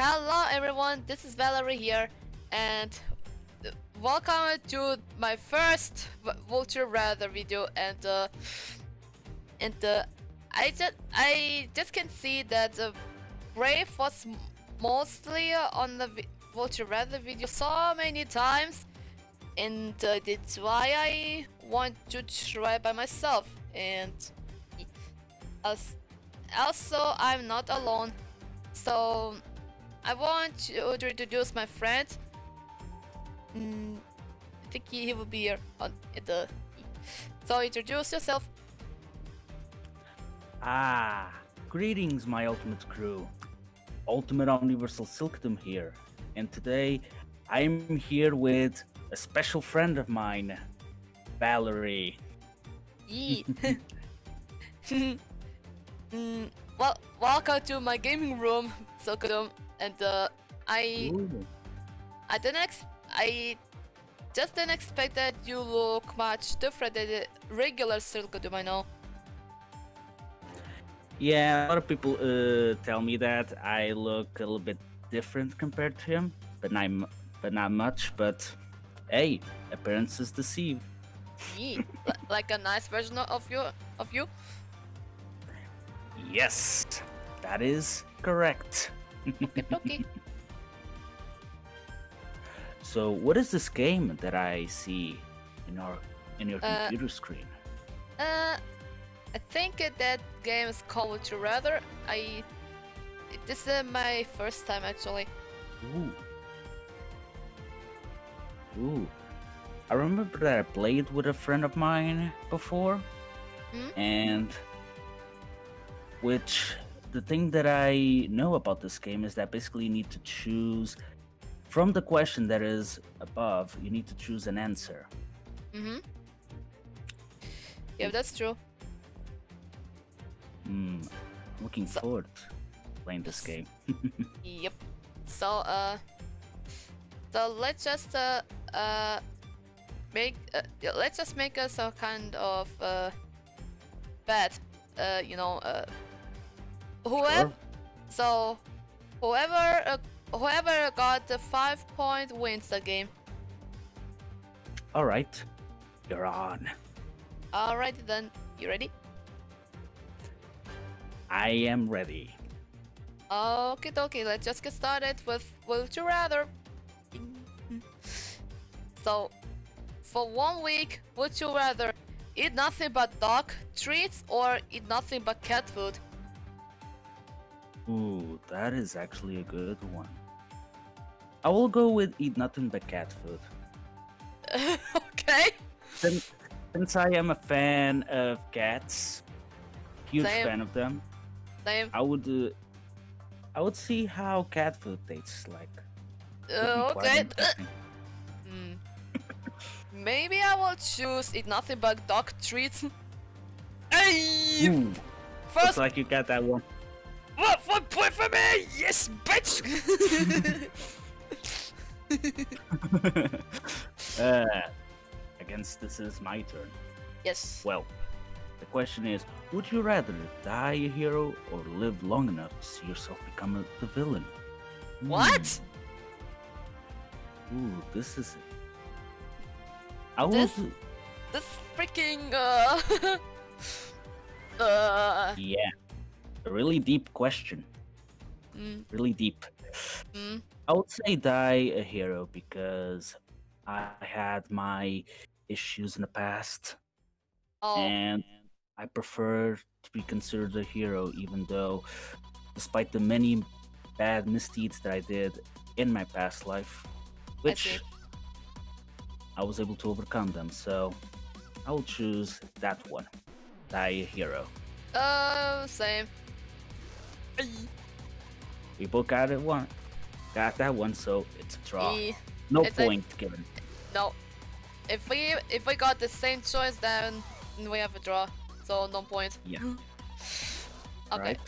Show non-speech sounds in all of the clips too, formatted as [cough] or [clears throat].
Hello everyone, this is Valerie here, and uh, welcome to my first Would You Rather video. And uh, and uh, I just I just can see that uh, Brave was mostly on the Would You Rather video so many times, and uh, that's why I want to try by myself. And as also I'm not alone, so I want to introduce my friend. Mm, I think he, he will be here on the. So introduce yourself. Ah, greetings, my ultimate crew. Ultimate Omniversal Seelkadoom here, and today I'm here with a special friend of mine, Valerie. Yee. [laughs] mm, well, welcome to my gaming room, Seelkadoom, and uh, I Ooh. I didn't ex- I just didn't expect that you look much different than the regular I know. Yeah, a lot of people uh, tell me that I look a little bit different compared to him, but not but not much. But hey, appearances deceive. Li- like a nice version of you of you. Yes, that is correct. Okay, okay. So, what is this game that I see in our in your Uh, computer screen? Uh, I think that game is called You Rather. I this is my first time actually. Ooh. Ooh. I remember that I played with a friend of mine before, Hmm? and which the thing that I know about this game is that basically you need to choose from the question that is above, you need to choose an answer. Mm-hmm. Yeah, that's true. Hmm. Looking So- forward to playing this game. [laughs] Yep. So uh, so let's just uh uh make uh, let's just make us a kind of uh bet. Uh, you know uh whoever so whoever uh, whoever got the five point wins the game. All right, you're on. Alrighty then, you ready? I am ready. Okay, okay. let's just get started with Would You Rather. [laughs] So, for one week, would you rather eat nothing but dog treats or eat nothing but cat food? That is actually a good one. I will go with eat nothing but cat food. [laughs] okay. Since, since I am a fan of cats, huge Same. fan of them, Same. I would uh, I would see how cat food tastes like. Uh, okay. [laughs] Hmm. Maybe I will choose eat nothing but dog treats. [laughs] Hey! Ooh, looks like you got that one. What? One point for me! Yes, bitch! [laughs] uh, I guess this is my turn. yes. Well, the question is would you rather die a hero or live long enough to see yourself become a, the villain? What? Hmm, Ooh, this is. I will. This- do- This freaking uh. [laughs] uh. Yeah. A really deep question. Mm, Really deep. mm, I would say die a hero because I had my issues in the past oh. and I prefer to be considered a hero even though despite the many bad misdeeds that I did in my past life which I, was able to overcome them so I will choose that one die a hero Uh, same. We both got it one got that one so it's a draw E- no it's point given no. If we if we got the same choice, then we have a draw. So no point. Yeah. [gasps] Okay, right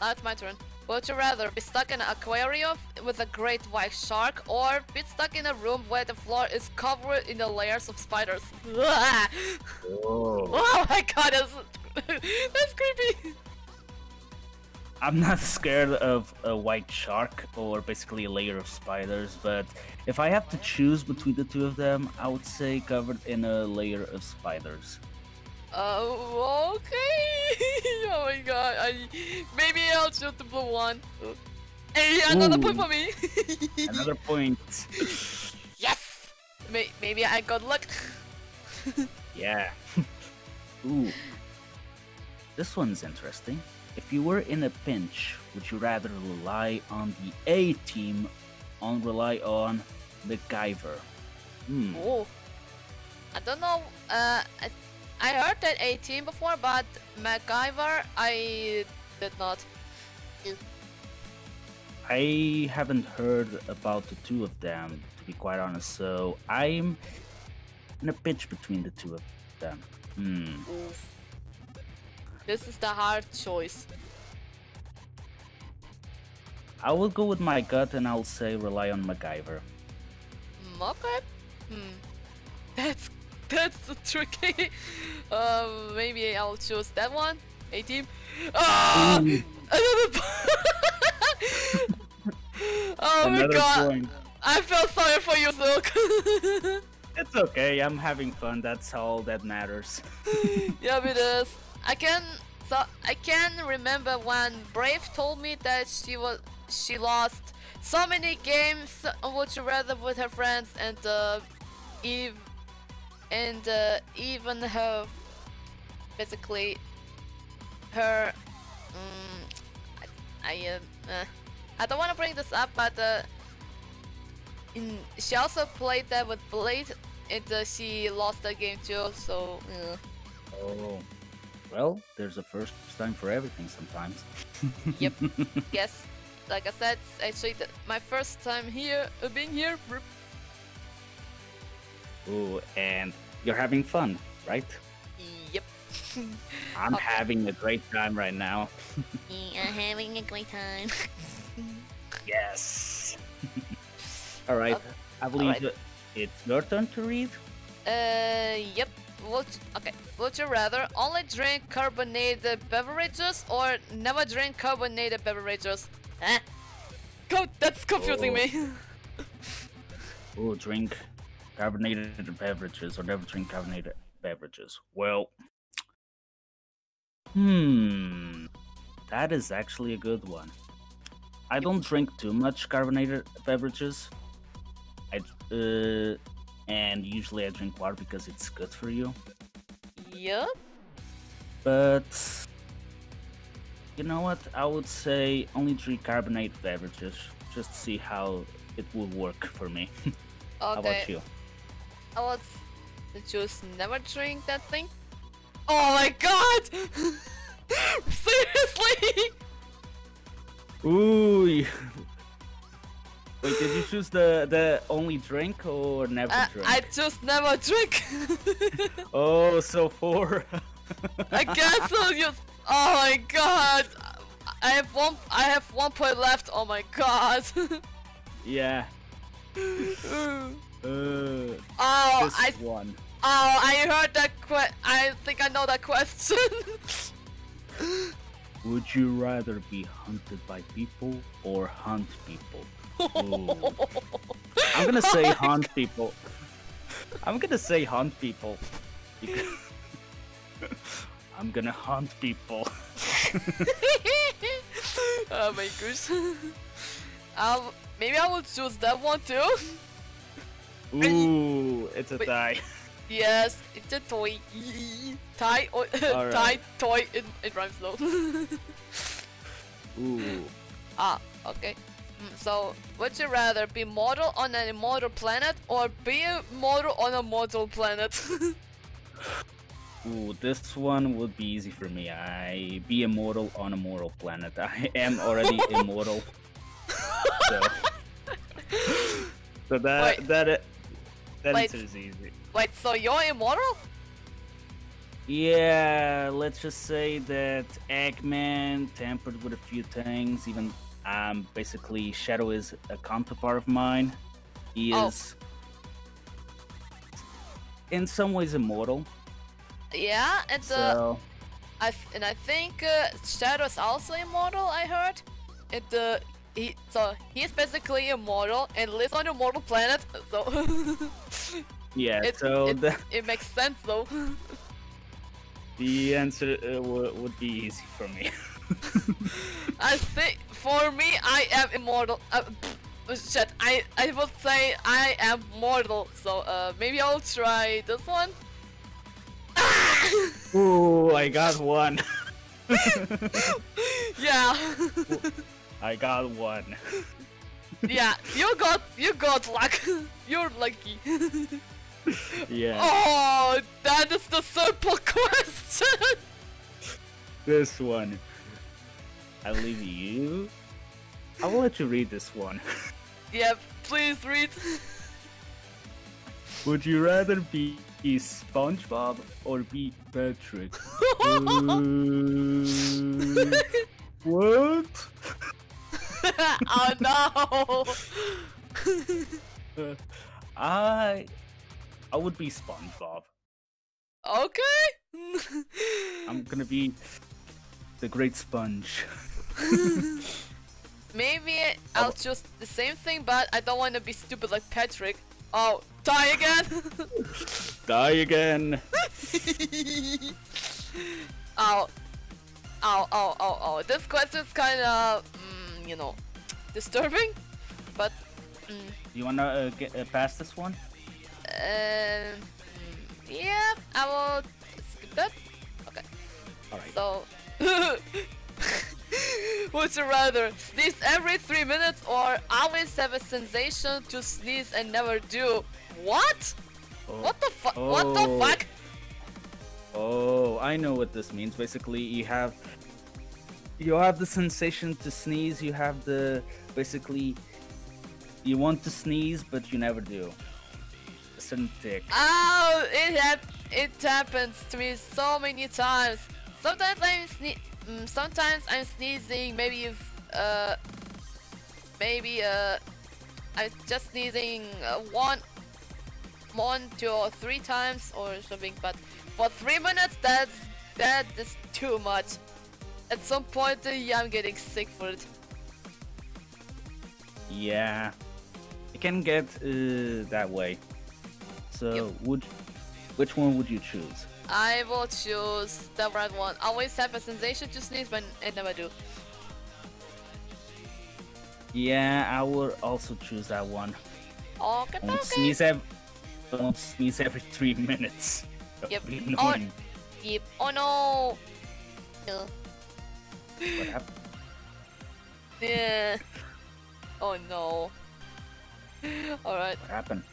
now it's my turn. Would you rather be stuck in an aquarium with a great white shark, or be stuck in a room where the floor is covered in the layers of spiders? [laughs] oh oh. my god, that's, [laughs] that's creepy. I'm not [laughs] scared of a white shark or basically a layer of spiders, but if I have to choose between the two of them, I would say covered in a layer of spiders. Oh, okay. [laughs] oh my god. I maybe I'll choose the blue one. Hey, another point for me. [laughs] Another point. yes. May maybe I got luck. Yeah. Ooh. This one's interesting. If you were in a pinch, would you rather rely on the A team or rely on MacGyver? Hmm. oh. I don't know. Uh, I, I heard that A team before, but MacGyver I did not. I haven't heard about the two of them, to be quite honest, so I'm in a pinch between the two of them. Hmm. Oof. This is the hard choice. I will go with my gut and I'll say rely on MacGyver. Okay. Hmm. That's that's tricky. [laughs] Um, maybe I'll choose that one. A team. Ah! Ooh, Another. [laughs] oh my god! point. I feel sorry for you, Silk. [laughs] It's okay, I'm having fun, that's all that matters. yeah, it is. I can. So I can remember when Brave told me that she was she lost so many games Would You Rather with her friends, and uh, Eve, and uh, even her, basically, her. Um, I, I, uh, I don't want to bring this up, but uh, in, she also played that with Blade, and uh, she lost the game too. So. Oh. Well, there's a first time for everything sometimes. Yep. [laughs] yes, like I said, actually the, my first time here, uh, being here. Rip. Ooh, and you're having fun, right? Yep. [laughs] I'm Okay. having a great time right now. [laughs] I'm having a great time. Yes. all right, Okay, I believe alright. it's your turn to read. uh, yep. Would okay? Would you rather only drink carbonated beverages or never drink carbonated beverages? Huh? Go. That's confusing Oh. me. oh, [laughs] drink carbonated beverages or never drink carbonated beverages. Well, hmm, that is actually a good one. I don't drink too much carbonated beverages. I uh, and usually I drink water because it's good for you. Yep. But you know what? I would say only drink carbonated beverages just to see how it will work for me. [laughs] How about you? I would choose never drink that thing. Oh my god! [laughs] Seriously? Ooh. You- Wait, did you choose the the only drink or never Uh, drink? I just never drink. [laughs] Oh, so four. I guess I'll just. Oh my god! I have one. I have one point left. Oh my god! [laughs] yeah. [laughs] oh, Uh, this I. one. Oh, I heard that que- I think I know that question. Would you rather be hunted by people or hunt people? I'm gonna say hunt people. I'm gonna say hunt people. I'm gonna hunt people. [laughs] oh my gosh. I'll, maybe I will choose that one too. Ooh, it's a tie. Yes, it's a toy. Tie or [laughs] tie toy. It, it rhymes though. [laughs] Ooh. ah, okay. So, would you rather be mortal on an immortal planet or be immortal on a mortal planet? [laughs] Ooh, this one would be easy for me. I be immortal on a mortal planet. I am already [laughs] immortal. So, so that Wait. that that Wait. answer is easy. Wait, so you're immortal? Yeah, let's just say that Eggman tampered with a few things. Even um, basically Shadow is a counterpart of mine. He Oh. is in some ways immortal. Yeah, and uh, So I and I think uh, is also immortal. I heard. And uh, he so he's basically immortal and lives on a mortal planet. [laughs] So Yeah, it, so it, the, [laughs] it makes sense though. [laughs] the answer uh, w- would be easy for me. [laughs] I think for me, I am immortal. Uh, shit, I I would say I am mortal. So uh, maybe I'll try this one. [laughs] Ooh, I got one. [laughs] yeah, I got one. yeah. You got you got luck. You're lucky. Yeah, oh, that is the simple question. this one. I'll leave you. I will let you read this one. [laughs] yep. Please read. Would you rather be SpongeBob or be Patrick? [laughs] Uh, what? [laughs] oh no. Uh, I I would be SpongeBob. okay. I'm gonna be the Great Sponge. [laughs] Maybe I'll choose the same thing, but I don't want to be stupid like Patrick. Oh, die again! [laughs] Die again. [laughs] ow. Ow, ow, ow, ow. This question's kind of, mm, you know, disturbing, but, mm, You wanna uh, get uh, past this one? um, mm, yeah, I will skip that. Okay, All right. so. [laughs] Would you rather sneeze every three minutes or always have a sensation to sneeze and never do? What? Oh. What the fuck? What the Oh. fuck? Oh, I know what this means. Basically, you have you have the sensation to sneeze. You have the basically you want to sneeze, but you never do. A certain tick. Oh, it hap- it happens to me so many times. Sometimes I'm sne- mm, sometimes I'm sneezing. Maybe if uh, maybe uh, I'm just sneezing uh, one, one, two, or three times or something. But for three minutes, that's that is too much. At some point, uh, yeah, I'm getting sick for it. Yeah, it can get uh, that way. So, Yep. would which one would you choose? I will choose the red one. Always have a sensation to sneeze, but I never do. Yeah, I would also choose that one. Okay, I won't okay. sneeze every I won't sneeze every three minutes. [laughs] Yep. Oh. annoying. Yep. Oh no. No. What happened? Yeah. Oh no. Alright. What happened?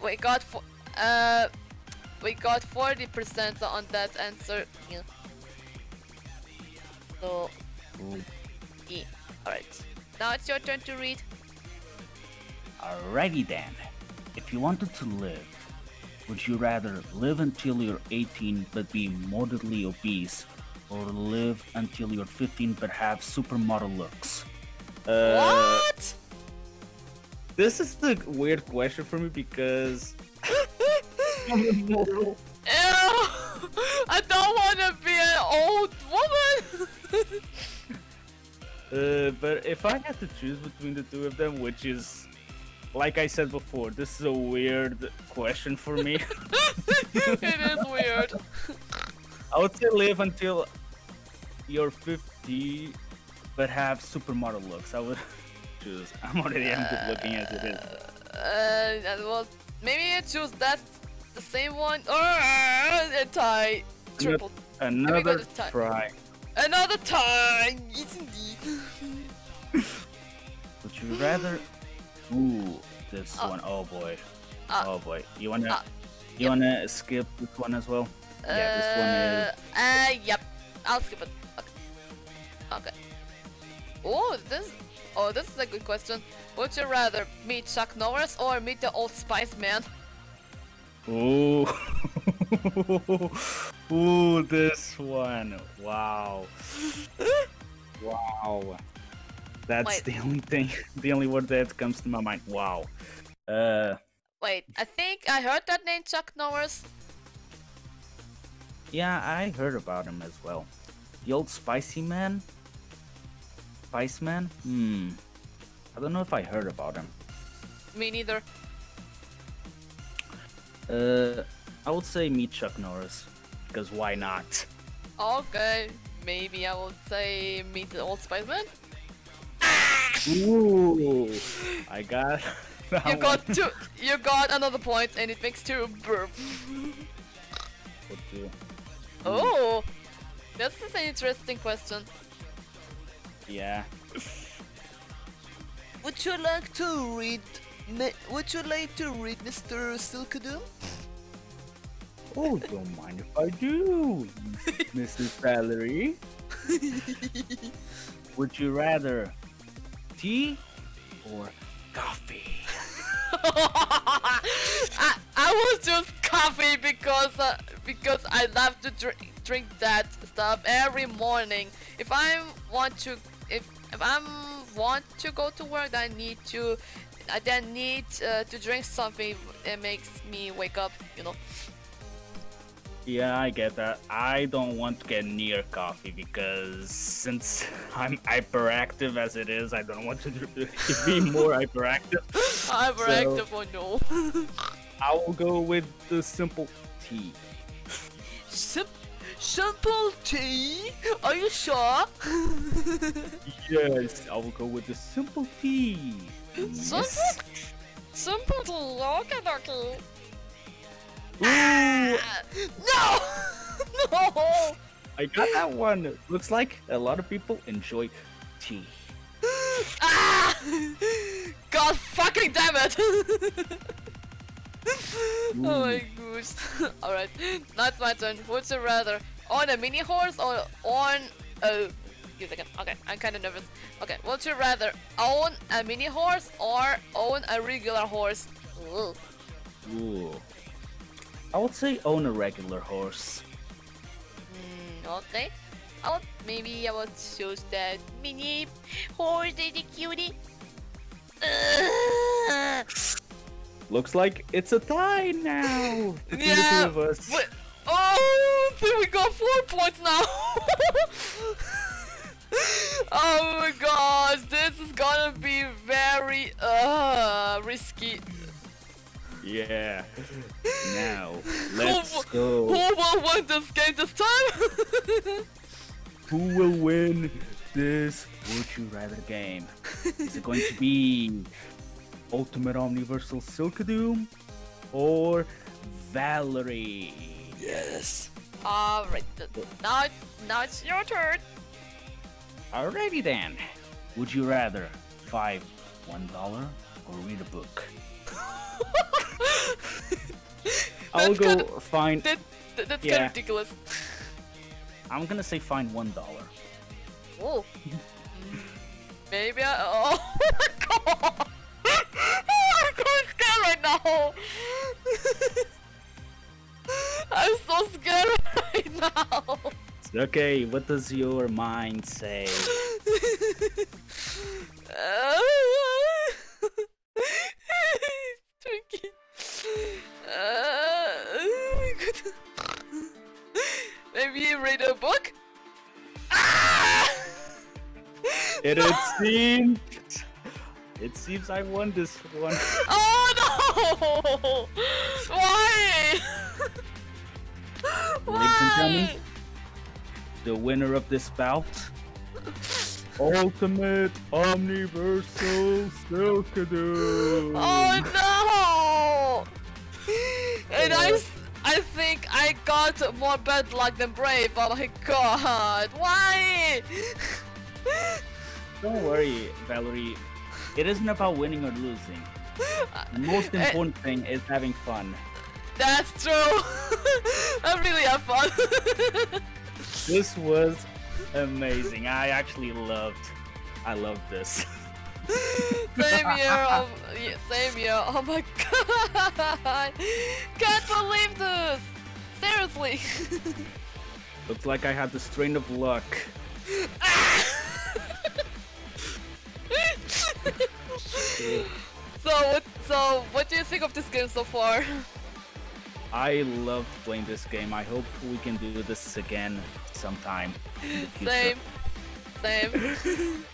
We got for uh we got 40% on that answer. Yeah. So Ooh. yeah. Alright. Now it's your turn to read. Alrighty then. If you wanted to live, would you rather live until you're 18 but be moderately obese, or live until you're 15 but have supermodel looks? Uh, what? This is the weird question for me because. Ew! I don't want to be an old woman. [laughs] Uh, but if I had to choose between the two of them, which is, like I said before, this is a weird question for me. [laughs] it is weird. I would say live until you're 50, but have supermodel looks. I would [laughs] choose. I'm already I'm good looking as it is. Uh, well, maybe I choose that the same one. Or uh, tie triple. Another to ti- try. Another time. Yes, indeed. [laughs] Would you rather? Ooh, this Oh. one. Oh boy. Uh, oh boy. You wanna? uh, you wanna skip this one as well? Yeah, this one is. Uh, uh, yep. I'll skip it. Okay. Okay. Oh, this. Oh, this is a good question. Would you rather meet Chuck Norris or meet the Old Spice Man? [laughs] Ooh. [laughs] Ooh, this one. Wow. wow. That's Wait. the only thing, [laughs] the only word that comes to my mind. Wow. Uh, Wait, I think I heard that name, Chuck Norris. Yeah, I heard about him as well. The old spicy man? Spice man? Hmm. I don't know if I heard about him. Me neither. Uh, I would say meet Chuck Norris. Because why not? Okay, maybe I would say meet the old Spice Man. Ooh, I got. [laughs] that You got two. You got another point, and it makes two. Burp. Would Oh, this is an interesting question. Yeah. Would you like to read? Would you like to read Mr. Seelkadoom? Oh, don't mind if I do, [laughs] Mrs. Valerie. Would you rather tea or coffee? [laughs] I, I was just coffee because uh, because I love to drink drink that stuff every morning. If I want to if if I want to go to work, I need to I then need uh, to drink something. It makes me wake up, you know. Yeah, I get that. I don't want to get near coffee because since [laughs] I'm hyperactive as it is, I don't want to [laughs] be more hyperactive. [laughs] I'm So- or no. I will go with the simple tea. Sim- simple tea? Are you sure? Yes, I will go with the simple tea. Simple? Simple. Okay, okay. Ooh, No! [laughs] no! I got that one. Looks like a lot of people enjoy tea. Ah! God fucking damn it! [laughs] oh my goose. [laughs] Alright, now it's my turn. Would you rather on a mini horse or on a. Give a. Okay, I'm kind of nervous. Okay, would you rather own a mini horse or own a regular horse? Ooh. Ooh. I would say own a regular horse. Mm, okay. I would, maybe I would choose that mini horse, the cutie. Looks like it's a tie now. Yeah, the two of us. But, oh, we got four points now. [laughs] oh my gosh, this is gonna be very uh risky. Yeah. Now, [laughs] let's Who go. Who will win this game this time? [laughs] Who will win this Would You Rather game? Is it going to be Ultimate Omniversal Seelkadoom or Valerie? yes. All right, now now it's your turn. Alrighty then. Would you rather five one dollar or read a book? [laughs] I'll go kinda- find. That, that that's kind of ridiculous. I'm gonna say find one dollar. Oh. [laughs] Maybe I. Oh, [laughs] oh, oh my god! I'm so scared right now! I'm so scared right now! Okay, what does your mind say? Tricky. Uh, oh my god. Maybe read a book? Ah! It No! it seems. It seems I won this one. [laughs] Oh no! Why? Ladies and gentlemen, Why? The winner of this bout, Ultimate Omniversal Seelkadoom. Oh no! [laughs] And I, I think I got more bad luck than brave. Oh my god! Why? [laughs] Don't worry, Valerie. It isn't about winning or losing. The most Eh, important thing is having fun. That's true. [laughs] I really have fun. This was amazing. I actually loved. I loved this. [laughs] same year. Oh, yeah, same year. Oh my god! Can't believe this. Seriously. [laughs] Looks like I had the strain of luck. [laughs] so what? So what do you think of this game so far? I loved playing this game. I hope we can do this again sometime. in the future. Same. Same.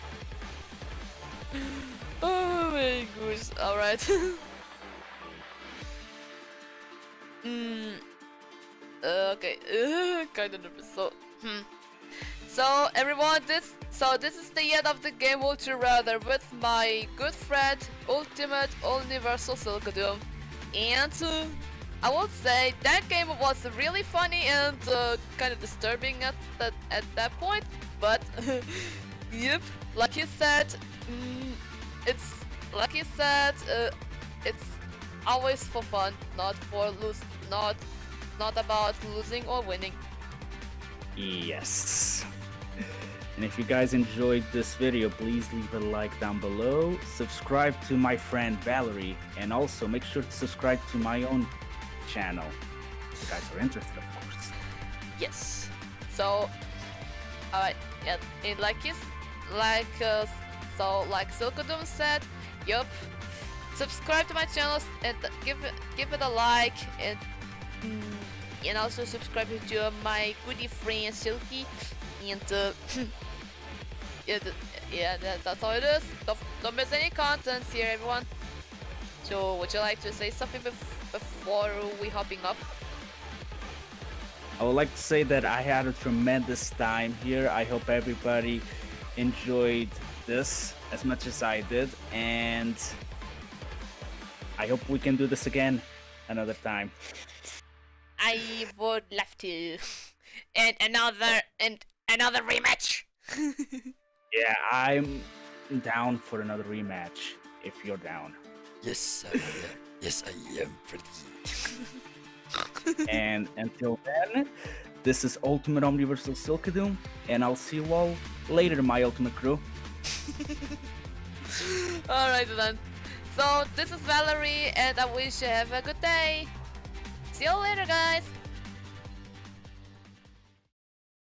[laughs] oh my gosh. Alright. [laughs] mm. Okay. [laughs] kind of nervous. So, hmm. So everyone, this so this is the end of the game Ultra Rather with my good friend Ultimate Universal Seelkadoom. And uh, I would say that game was really funny and uh, kind of disturbing at that at that point. But [laughs] yep, like you said, mm, it's like you said, uh, it's always for fun, not for lose, not not about losing or winning. Yes. And if you guys enjoyed this video, please leave a like down below, subscribe to my friend Valerie, and also make sure to subscribe to my own channel. If you guys are interested, of course. Yes. So, alright, yeah, and like is like uh, so like Seelkadoom said, yup. Subscribe to my channel and give it give it a like and mm, and also subscribe to my goody friend Silky and uh, [clears throat] yeah, yeah, that, that's all it is. Don't, don't miss any contents here, everyone. So, would you like to say something bef- before we hopping up? I would like to say that I had a tremendous time here. I hope everybody enjoyed this as much as I did, and I hope we can do this again another time. I would love to. And another and another rematch. [laughs] Yeah, I'm down for another rematch if you're down. Yes, I am. Yes, I am pretty. and until then, this is Ultimate Omniversal Seelkadoom, and I'll see you all later, my Ultimate Crew. [laughs] Alright then. So this is Valerie and I wish you have a good day. See you later guys.